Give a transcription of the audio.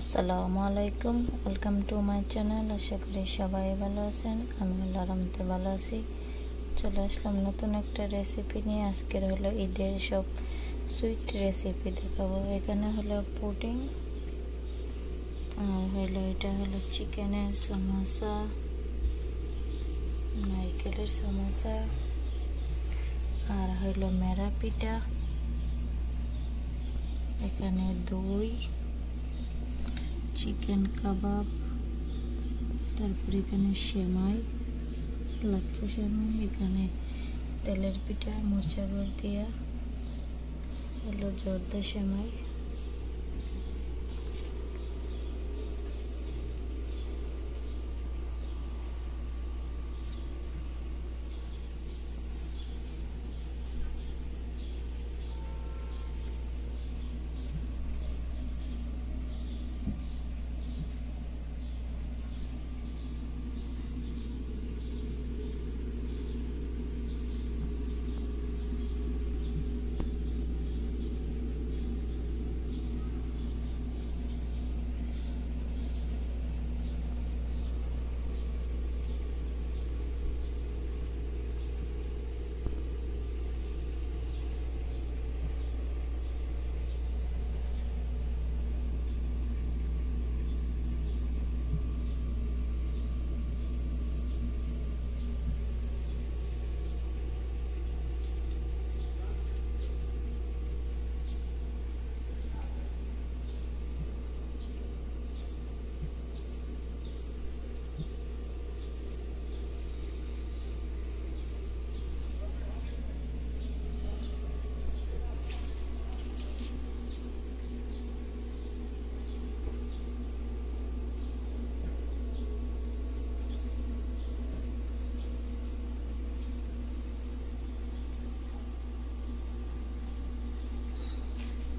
আসসালামু আলাইকুম, welcome to my channel, আশা করি সবাই ভালো আছেন, আমি আল্লাহ ভালো আছি। চলে আসলাম নতুন একটা রেসিপি নিয়ে, আজকের হলো ঈদের সব সুইট রেসিপি দেখাবো। এখানে হলো পুডিং আর হলো এটা হলো চিকেনের সমোসা, নারকেলের সমোসা, আর হলো মেরা পিঠা, এখানে দই চিকেন কাবাব, তারপর এখানে সেমাই, লাচ্চা সেমাই, এখানে তেলের পিঠা মোচা গুড় দিয়া, হলো জর্দা সেমাই।